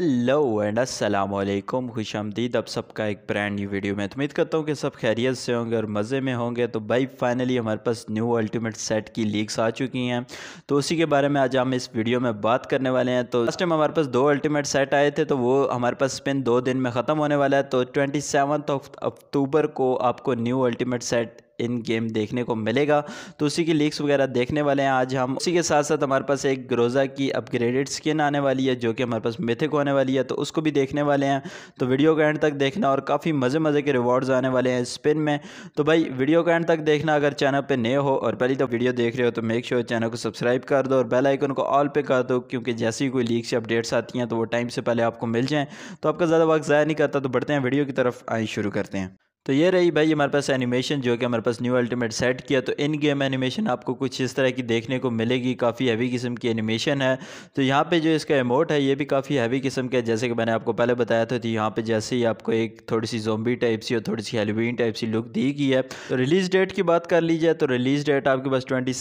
Hello and अस्सलाम वालेकुम खुश आमदीद अब सबका एक ब्रांड न्यू वीडियो में उम्मीद करता हूँ कि सब खैरियत से होंगे और मज़े में होंगे। तो भाई फाइनली हमारे पास न्यू अल्टीमेट सेट की लीक्स आ चुकी हैं। तो उसी के बारे में आज हम इस वीडियो में बात करने वाले हैं। तो लास्ट टाइम हमारे पास दो अल्टीमेट सेट आए थे तो वो हमारे पास स्पिन दो दिन में ख़त्म होने वाला है। तो ट्वेंटी अक्टूबर को आपको new ultimate set in game देखने को मिलेगा। तो उसी की लीक्स वगैरह देखने वाले हैं आज हम। उसी के साथ साथ हमारे पास एक ग्रोज़ा की अपग्रेडेड स्किन आने वाली है, जो कि हमारे पास मिथिक होने वाली है तो उसको भी देखने वाले हैं। तो वीडियो का एंड तक देखना और काफ़ी मज़े मज़े के रिवॉर्ड्स आने वाले हैं स्पिन में। तो भाई वीडियो का एंड तक देखना अगर चैनल पर नए हो और पहली तो वीडियो देख रहे हो तो मेक श्योर चैनल को सब्सक्राइब कर दो और बेल आइकन को ऑल पे कर दो, क्योंकि जैसी कोई लीक्स या अपडेट्स आती हैं तो वो टाइम से पहले आपको मिल जाएँ। तो आपका ज़्यादा वक्त ज़ाया नहीं करता तो बढ़ते हैं वीडियो की तरफ़ आई शुरू करते हैं। तो ये रही भाई हमारे पास एनिमेशन जो कि हमारे पास न्यू अल्टीमेट सेट किया तो इन गेम एनिमेशन आपको कुछ इस तरह की देखने को मिलेगी, काफ़ी हैवी किस्म की एनिमेशन है। तो यहाँ पे जो इसका एमोट है, ये भी काफ़ी हैवी किस्म का है, जैसे कि मैंने आपको पहले बताया था तो यहाँ पे जैसे ही आपको एक थोड़ी सी जोम्बी टाइप सी और थोड़ी सी हेलोवीन टाइप सी लुक दी गई है। तो रिलीज़ डेट की बात कर लीजिए तो रिलीज़ डेट आपके पास ट्वेंटी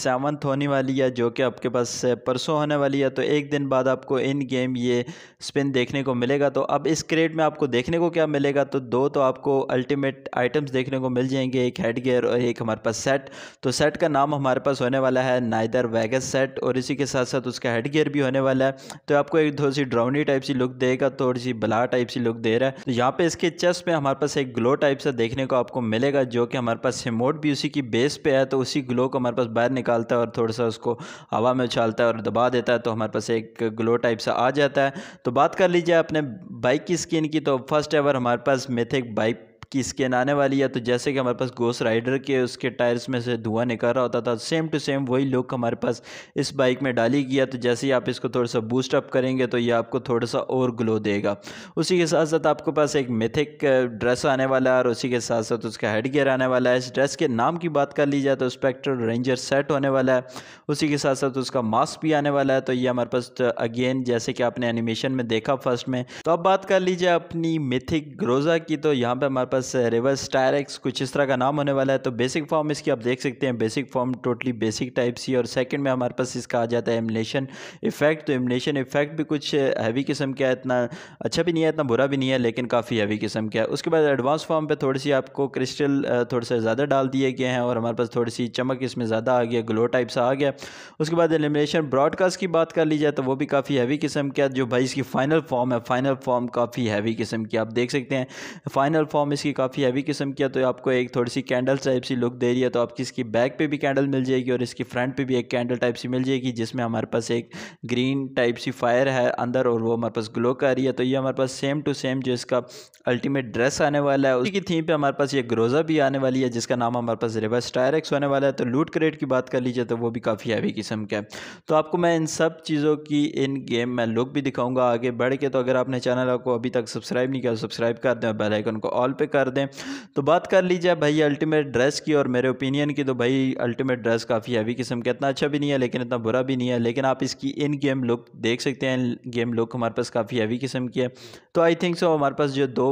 होने वाली है, जो कि आपके पास परसों होने वाली है। तो एक दिन बाद आपको इन गेम ये स्पिन देखने को मिलेगा। तो अब इस क्रेड में आपको देखने को क्या मिलेगा? तो दो तो आपको अल्टीमेट आइटम्स देखने को मिल जाएँगे, एक हेड गेयर और एक हमारे पास सेट। तो सेट का नाम हमारे पास होने वाला है नाइदर वैगस सेट और इसी के साथ साथ उसका हेड गेयर भी होने वाला है। तो आपको एक थोड़ी सी ड्राउनी टाइप सी लुक देगा थोड़ी सी बला टाइप सी लुक दे रहा है। तो यहाँ पे इसके चेस्ट में हमारे पास एक ग्लो टाइप सा देखने को आपको मिलेगा, जो कि हमारे पास रिमोट भी उसी की बेस पे है तो उसी ग्लो को हमारे पास बाहर निकालता है और थोड़ा सा उसको हवा में उछालता है और दबा देता है तो हमारे पास एक ग्लो टाइप सा आ जाता है। तो बात कर लीजिए अपने बाइक की स्किन की तो फ़र्स्ट एवर हमारे पास मेथिक बाइक की स्किन आने वाली है। तो जैसे कि हमारे पास गोस राइडर के उसके टायर्स में से धुआँ निकल रहा होता था सेम टू सेम वही लुक हमारे पास इस बाइक में डाली गया तो जैसे ही आप इसको थोड़ा सा बूस्ट अप करेंगे तो ये आपको थोड़ा सा और ग्लो देगा। उसी के साथ साथ आपके पास एक मिथिक ड्रेस आने वाला है और उसी के साथ साथ उसका हेड गियर आने वाला है। इस ड्रेस के नाम की बात कर ली जाए तो स्पेक्टर रेंजर सेट होने वाला है। उसी के साथ साथ उसका मास्क भी आने वाला है। तो ये हमारे पास अगेन जैसे कि आपने एनिमेशन में देखा फ़र्स्ट में। तो अब बात कर लीजिए अपनी मिथिक ग्रोजा की। तो यहाँ पर हमारे पास रिवर्स टायर एक्स कुछ इस तरह का नाम होने वाला है। तो बेसिक फॉर्म इसकी आप देख सकते हैं। Basic form totally basic type सी और सेकंड में हमारे पास इसका आ जाता है एमिनेशन इफ़ेक्ट तो एमनेशन इफ़ेक्ट भी कुछ हैवी किस्म का है। इतना अच्छा भी नहीं है, इतना बुरा भी नहीं है, लेकिन काफ़ी हैवी किस्म का है। उसके बाद एडवांस फॉर्म पर थोड़ी सी आपको क्रिस्टल थोड़े से ज़्यादा डाल दिए गए हैं और हमारे पास थोड़ी सी चमक इसमें ज़्यादा आ गया ग्लो टाइप सा आ गया उसके बाद एलिमिनेशन ब्रॉडकास्ट की बात कर ली जाए तो वो भी काफ़ी हैवी किस्म का जो भाई इसकी फ़ाइनल फॉर्म है। फ़ाइनल फॉर्म काफ़ी हैवी किस्म की आप देख सकते हैं। फ़ाइनल फॉर्म इसकी काफ़ी हैवी किस्म की है तो आपको एक थोड़ी सी कैंडल टाइप सी लुक दे रही है तो आपकी इसकी बैक पे भी कैंडल मिल जाएगी और इसकी फ्रंट पे भी एक कैंडल टाइप सी मिल जाएगी, जिसमें हमारे पास एक ग्रीन टाइप सी फायर है अंदर और वो हमारे पास ग्लो कर रही है तो ये हमारे पास सेम टू सेम जो इसका अल्टीमेट ड्रेस आने वाला है, उसी की थीम पर हमारे पास ये ग्रोज़ा भी आने वाली है, जिसका नाम हमारे पास रिवर्स टायरेक्स होने वाला है तो लूट क्रेट की बात कर लीजिए तो वो भी काफ़ी हैवी किस्म का है। तो आपको मैं इन सब चीज़ों की इन गेम में लुक भी दिखाऊँगा आगे बढ़ के तो अगर आपने चैनल को अभी तक सब्सक्राइब नहीं किया सब्सक्राइब कर दें बेल आइकन को ऑल पे कर दें। तो बात कर लीजिए भाई अल्टीमेट ड्रेस की और मेरे ओपिनियन की तो भाई अल्टीमेट ड्रेस काफ़ी हैवी किस्म का, इतना अच्छा भी नहीं है, लेकिन इतना बुरा भी नहीं है, लेकिन आप इसकी इन गेम लुक देख सकते हैं गेम लुक हमारे पास काफ़ी हैवी किस्म की है। तो आई थिंक सो हमारे पास जो दो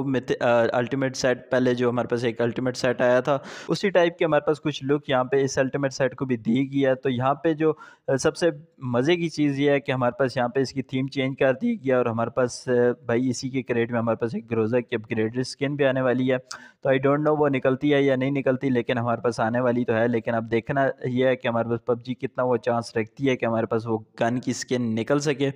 अल्टीमेट सेट पहले जो हमारे पास एक अल्टीमेट सेट आया था, उसी टाइप के हमारे पास कुछ लुक यहाँ पे इस अल्टीमेट सेट को भी दी गई है। तो यहाँ पे जो सबसे मज़े की चीज़ ये है कि हमारे पास यहाँ पे इसकी थीम चेंज कर दी गई है और हमारे पास, भाई इसी के क्रेड में हमारे पास एक ग्रोजा की अपग्रेडेड स्किन भी आने वाली है। तो आई डोंट नो वो निकलती है या नहीं निकलती, लेकिन हमारे पास आने वाली तो है। लेकिन अब देखना यह है कि हमारे पास पबजी कितना वो चांस रखती है कि हमारे पास वो गन की स्किन निकल सके।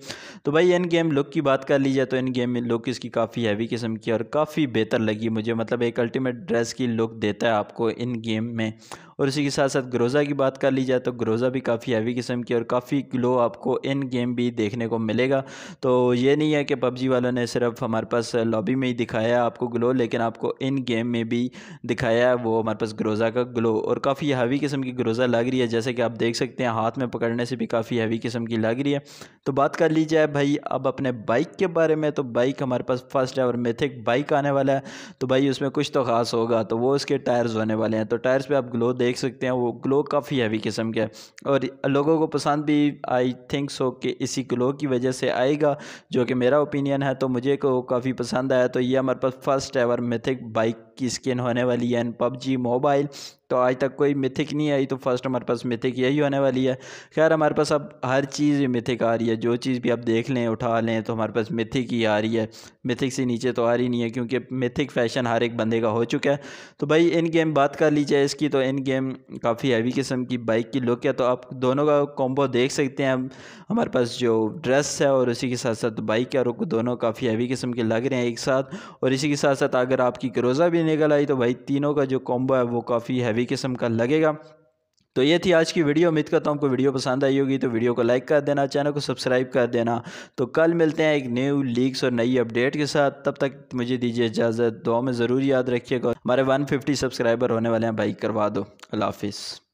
तो भाई इन गेम लुक की बात कर ली जाए तो इन गेम में लुक इसकी काफ़ी हैवी किस्म की और काफ़ी बेहतर लगी मुझे। मतलब एक अल्टीमेट ड्रेस की लुक देता है आपको इन गेम में। और इसी के साथ साथ ग्रोज़ा की बात कर ली जाए तो ग्रोज़ा भी काफ़ी हैवी किस्म की और काफ़ी ग्लो आपको इन गेम भी देखने को मिलेगा। तो ये नहीं है कि पबजी वालों ने सिर्फ़ हमारे पास लॉबी में ही दिखाया आपको ग्लो लेकिन आपको इन गेम में भी दिखाया है वो हमारे पास ग्रोज़ा का ग्लो और काफ़ी हैवी किस्म की ग्रोज़ा लग रही है, जैसे कि आप देख सकते हैं, हाथ में पकड़ने से भी काफ़ी हैवी किस्म की लग रही है। तो बात कर ली जाए भाई अब अपने बाइक के बारे में तो बाइक हमारे पास फ़र्स्ट है और मेथिक बाइक आने वाला है। तो भाई उसमें कुछ तो ख़ास होगा तो वो उसके टायर्स होने वाले हैं। तो टायर्स पर आप ग्लो देख सकते हैं, वो ग्लो काफ़ी हैवी किस्म का है। और लोगों को पसंद भी आई थिंक सो कि इसी ग्लो की वजह से आएगा, जो कि मेरा ओपिनियन है तो मुझे को काफ़ी पसंद आया। तो ये हमारे पास फ़र्स्ट एवर मिथिक बाइक की स्किन होने वाली है पबजी मोबाइल तो आज तक कोई मिथिक नहीं आई तो फ़र्स्ट हमारे पास मिथिक यही होने वाली है। खैर, हमारे पास अब हर चीज़ मिथिक आ रही है, जो चीज़ भी आप देख लें, उठा लें तो हमारे पास मिथिक ही आ रही है। मिथिक से नीचे तो आ रही नहीं है, क्योंकि मिथिक फ़ैशन हर एक बंदे का हो चुका है। तो भाई इन गेम बात कर लीजिए इसकी तो इन गेम काफ़ी हैवी किस्म की बाइक की लुक है तो आप दोनों का कॉम्बो देख सकते हैं। हमारे पास जो ड्रेस है, और उसी के साथ साथ बाइक है, और दोनों काफ़ी हैवी किस्म के लग रहे हैं एक साथ। और इसी के साथ साथ अगर आपकी क्रोज़ा भी निकल आई तो भाई तीनों का जो कॉम्बो है, वो काफ़ी हैवी किस्म का लगेगा। तो ये थी आज की वीडियो उम्मीद करता हूँ आपको वीडियो पसंद आई होगी तो वीडियो को लाइक कर देना चैनल को सब्सक्राइब कर देना। तो कल मिलते हैं एक न्यू लीक्स और नई अपडेट के साथ। तब तक मुझे दीजिए इजाज़त दुआ में ज़रूर याद रखिएगा हमारे 150 सब्सक्राइबर होने वाले हैं, भाई करवा दो। अल्लाह हाफिज़।